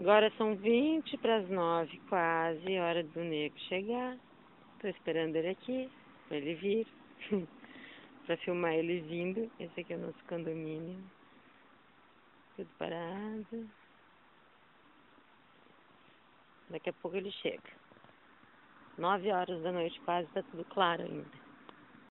Agora são 20 para as 9, quase, hora do nego chegar. Tô esperando ele aqui, para ele vir. para filmar ele vindo. Esse aqui é o nosso condomínio. Tudo parado. Daqui a pouco ele chega. 9 horas da noite, quase, tá tudo claro ainda.